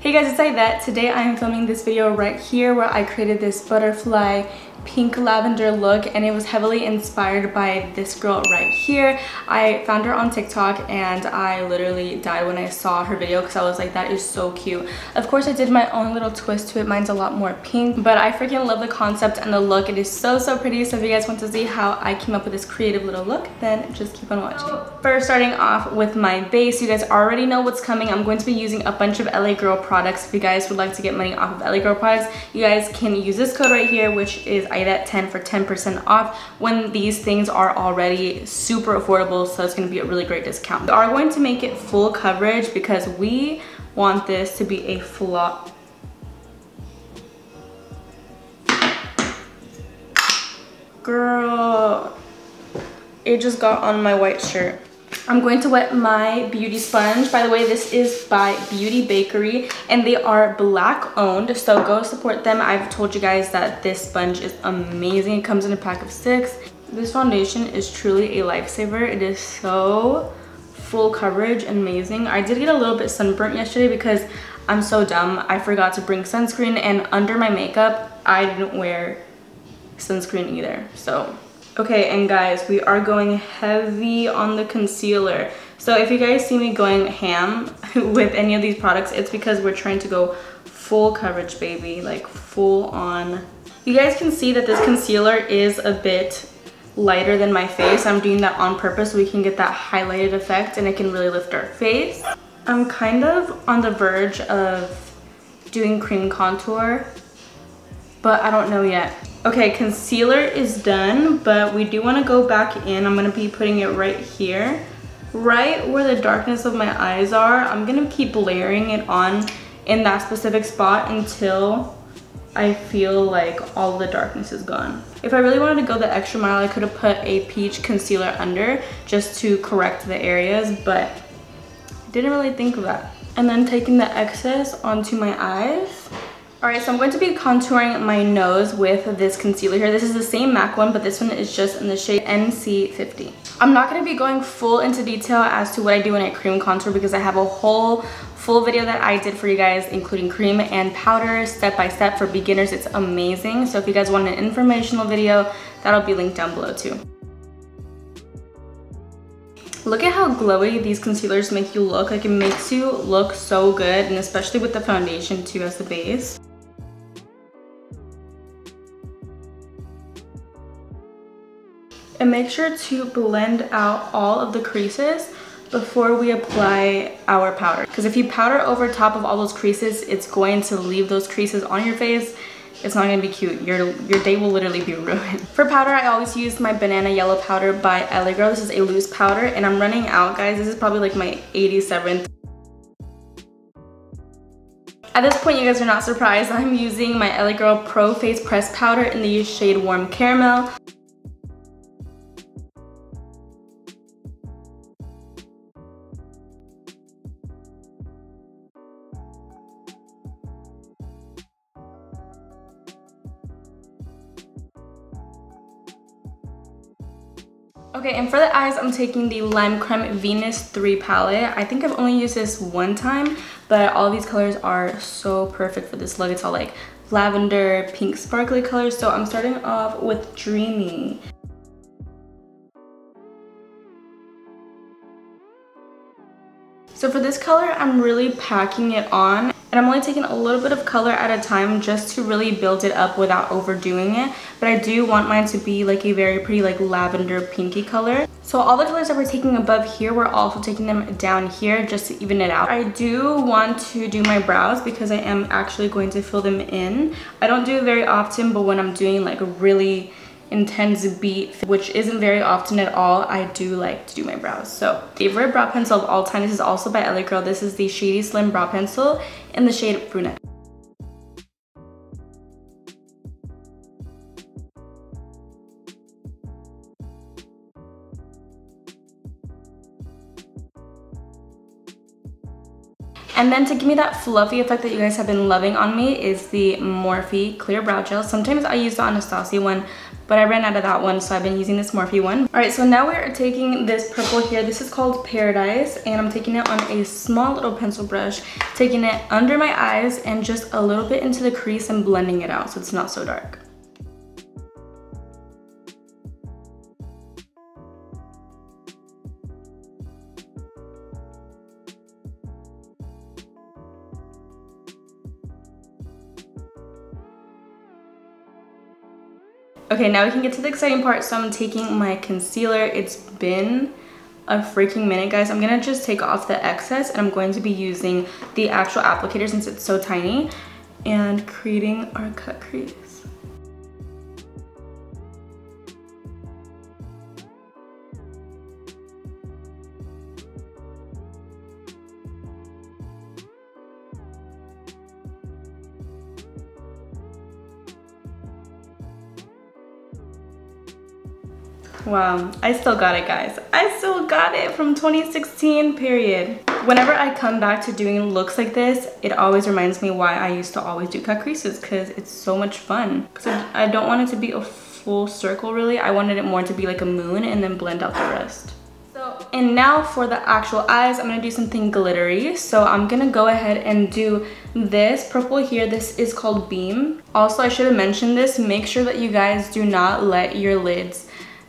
Hey guys, it's Aidette. Today I am filming this video right here where I created this butterfly pink lavender look and it was heavily inspired by this girl right here. I found her on TikTok and I literally died when I saw her video because I was like, that is so cute. Of course, I did my own little twist to it. Mine's a lot more pink, but I freaking love the concept and the look. It is so, so pretty. So if you guys want to see how I came up with this creative little look, then just keep on watching. Oh. First, starting off with my base, you guys already know what's coming. I'm going to be using a bunch of LA Girl products. If you guys would like to get money off of LA Girl products, you guys can use this code right here, which is AIDETTE 10 for 10% off when these things are already super affordable. So it's gonna be a really great discount. We are going to make it full coverage because we want this to be a flop. Girl, it just got on my white shirt. I'm going to wet my beauty sponge. By the way, this is by Beauty Bakery and they are black owned. So go support them. I've told you guys that this sponge is amazing. It comes in a pack of six. This foundation is truly a lifesaver. It is so full coverage and amazing. I did get a little bit sunburnt yesterday because I'm so dumb. I forgot to bring sunscreen and under my makeup, I didn't wear sunscreen either. So Okay, and guys, we are going heavy on the concealer. So if you guys see me going ham with any of these products, it's because we're trying to go full coverage, baby, like full on. You guys can see that this concealer is a bit lighter than my face. I'm doing that on purpose so we can get that highlighted effect and it can really lift our face. I'm kind of on the verge of doing cream contour, but I don't know yet. Okay, concealer is done, but we do want to go back in. I'm to be putting it right here. Right where the darkness of my eyes are, I'm to keep layering it on in that specific spot until I feel like all the darkness is gone. If I really wanted to go the extra mile, I could have put a peach concealer under just to correct the areas, but I didn't really think of that. And then taking the excess onto my eyes all right, so I'm going to be contouring my nose with this concealer here. This is the same MAC one, but this one is just in the shade NC50. I'm not going to be going full into detail as to what I do when I cream contour because I have a whole full video that I did for you guys, including cream and powder, step by step for beginners. It's amazing. So if you guys want an informational video, that'll be linked down below too. Look at how glowy these concealers make you look. Like it makes you look so good and especially with the foundation too as the base. And make sure to blend out all of the creases before we apply our powder. Because if you powder over top of all those creases, it's going to leave those creases on your face. It's not gonna be cute. Your, your day will literally be ruined. For powder, I always use my Banana Yellow Powder by LA Girl. This is a loose powder and I'm running out, guys. This is probably like my 87th at this point, you guys are not surprised. I'm using my LA Girl Pro Face Press Powder in the shade Warm Caramel. Okay, and for the eyes, I'm taking the Lime Crime Venus 3 palette. I think I've only used this one time, but all these colors are so perfect for this look. It's all like lavender, pink sparkly colors. So I'm starting off with Dreamy. So for this color, I'm really packing it on and I'm only taking a little bit of color at a time just to really build it up without overdoing it. But I do want mine to be like a very pretty like lavender pinky color. So all the colors that we're taking above here, we're also taking them down here just to even it out. I do want to do my brows because I am actually going to fill them in. I don't do it very often, but when I'm doing like a really intense beat, which isn't very often at all, I do like to do my brows. So favorite brow pencil of all time, this is also by LA Girl. This is the Shady Slim Brow Pencil in the shade Brunette. And then to give me that fluffy effect that you guys have been loving on me is the Morphe Clear Brow Gel. Sometimes I use the Anastasia one, but I ran out of that one, so I've been using this Morphe one. All right, so now we're taking this purple here. This is called Paradise, and I'm taking it on a small little pencil brush, taking it under my eyes and just a little bit into the crease and blending it out so it's not so dark. Okay, now we can get to the exciting part. So I'm taking my concealer. It's been a freaking minute, guys. I'm gonna just take off the excess and I'm going to be using the actual applicator since it's so tiny and creating our cut crease. Wow, I still got it guys. I still got it from 2016 period. Whenever I come back to doing looks like this, it always reminds me why I used to always do cut creases because it's so much fun. Because I don't want it to be a full circle really. I wanted it more to be like a moon and then blend out the rest. So, and now for the actual eyes, I'm gonna do something glittery. So I'm gonna go ahead and do this purple here. This is called Beam. Also, I should have mentioned this. Make sure that you guys do not let your lids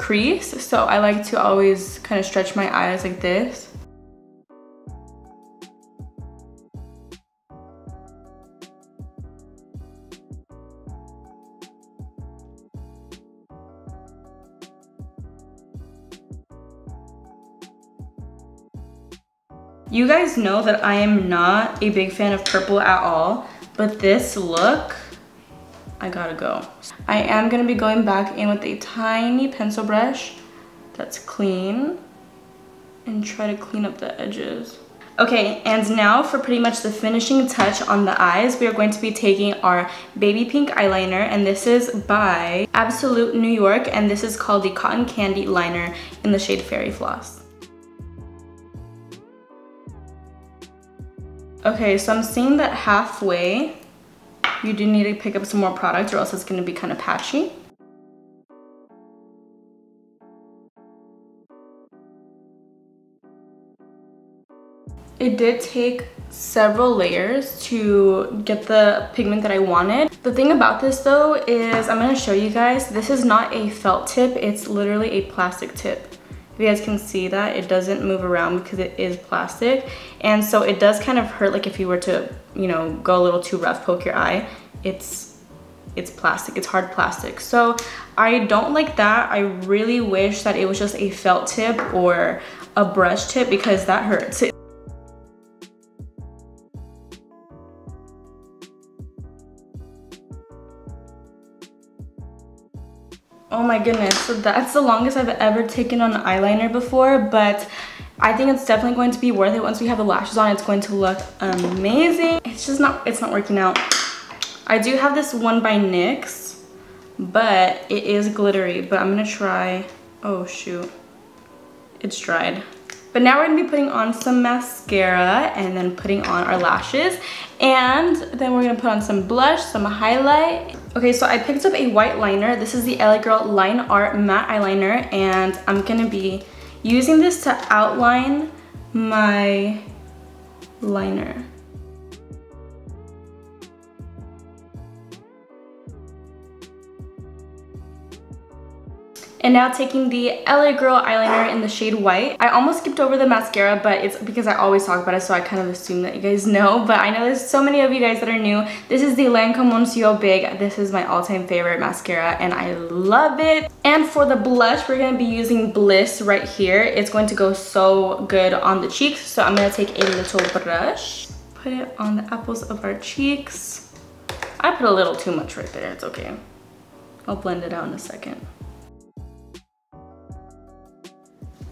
crease. So I like to always kind of stretch my eyes like this. You guys know that I am not a big fan of purple at all, but this look I gotta go. I am gonna be going back in with a tiny pencil brush that's clean and try to clean up the edges. Okay, and now for pretty much the finishing touch on the eyes, we are going to be taking our baby pink eyeliner, and this is by Absolute New York, and this is called the Cotton Candy Liner in the shade Fairy Floss. Okay, so I'm seeing that halfway you do need to pick up some more product or else it's gonna be kind of patchy. It did take several layers to get the pigment that I wanted. The thing about this though is I'm gonna show you guys, this is not a felt tip, it's literally a plastic tip. If you guys can see that, it doesn't move around because it is plastic. And so it does kind of hurt like if you were to, you know, go a little too rough, poke your eye. It's it's plastic, it's hard plastic. So I don't like that. I really wish that it was just a felt tip or a brush tip because that hurts. Oh my goodness, so that's the longest I've ever taken on eyeliner before, but I think it's definitely going to be worth it. Once we have the lashes on, it's going to look amazing. It's just not, it's not working out. I do have this one by NYX, but it is glittery, but I'm gonna try, oh shoot, it's dried. But now we're gonna be putting on some mascara and then putting on our lashes. And then we're gonna put on some blush, some highlight. Okay, so I picked up a white liner. This is the LA Girl Line Art Matte Eyeliner and I'm gonna be using this to outline my liner. And now taking the LA Girl eyeliner in the shade White. I almost skipped over the mascara, but it's because I always talk about it, so I kind of assume that you guys know. But I know there's so many of you guys that are new. This is the Lancome Monsieur Big. This is my all-time favorite mascara, and I love it. And for the blush, we're going to be using Bliss right here. It's going to go so good on the cheeks, so I'm going to take a little brush, put it on the apples of our cheeks. I put a little too much right there. It's okay. I'll blend it out in a second.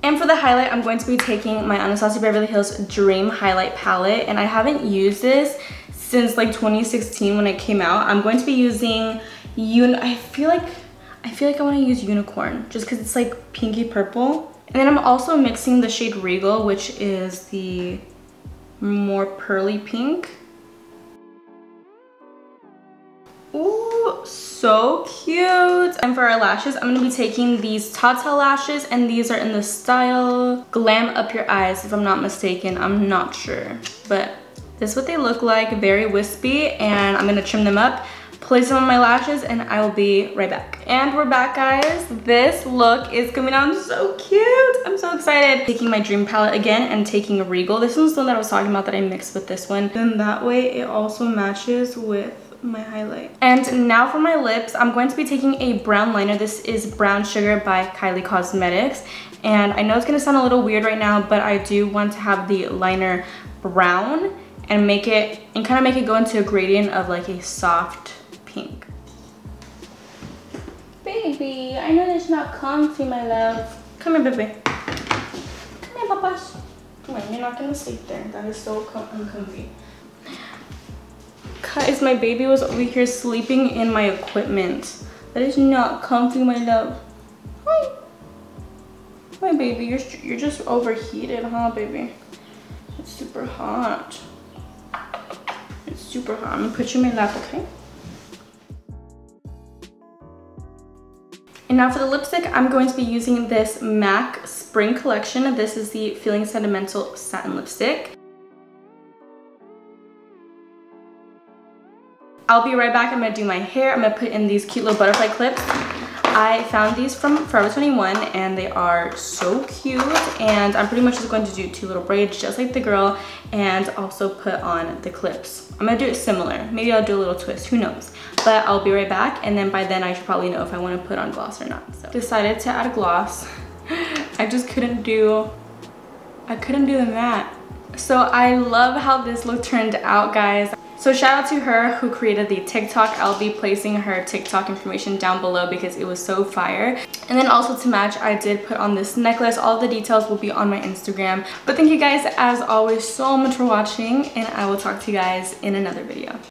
And for the highlight, I'm going to be taking my Anastasia Beverly Hills Dream Highlight Palette. And I haven't used this since like 2016 when it came out. I'm going to be using, un I feel like, I feel like I want to use Unicorn just because it's like pinky purple. And then I'm also mixing the shade Regal, which is the more pearly pink. Ooh, so cute. And for our lashes, I'm gonna be taking these Tata lashes and these are in the style Glam Up Your Eyes, if I'm not mistaken. I'm not sure, but this is what they look like, very wispy, and I'm gonna trim them up place them on my lashes and I will be right back. And we're back guys. This look is coming out so cute. I'm so excited. Taking my Dream Palette again and taking a Regal. This one's the one that I was talking about that I mixed with this one. And that way it also matches with my highlight. And now for my lips, I'm going to be taking a brown liner. This is Brown Sugar by Kylie Cosmetics. And I know it's gonna sound a little weird right now, but I do want to have the liner brown and make it, and kind of make it go into a gradient of like a soft pink. Baby, I know that's not comfy, my love. Come here, baby. Come here, papas. Come on, you're not gonna sleep there. That is so uncomfy. Guys, my baby was over here sleeping in my equipment. That is not comfy, my love. Hi. My baby, you're, you're just overheated, huh, baby? It's super hot. It's super hot. I'm gonna put you in my lap, okay? And now for the lipstick, I'm going to be using this MAC Spring Collection. This is the Feeling Sentimental Satin Lipstick. I'll be right back. I'm gonna do my hair. I'm gonna put in these cute little butterfly clips. I found these from Forever 21 and they are so cute and I'm pretty much just going to do two little braids just like the girl and also put on the clips. I'm gonna do it similar. Maybe I'll do a little twist, who knows. But I'll be right back and then by then I should probably know if I wanna put on gloss or not. So decided to add a gloss. I just couldn't do, I couldn't do the matte. So I love how this look turned out guys. So shout out to her who created the TikTok. I'll be placing her TikTok information down below because it was so fire. And then also to match, I did put on this necklace. All the details will be on my Instagram. But thank you guys as always so much for watching and I will talk to you guys in another video.